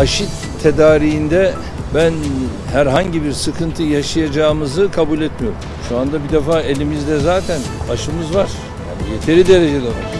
aşı tedariğinde ben herhangi bir sıkıntı yaşayacağımızı kabul etmiyorum. Şu anda bir defa elimizde zaten aşımız var. Yani yeteri derecede var.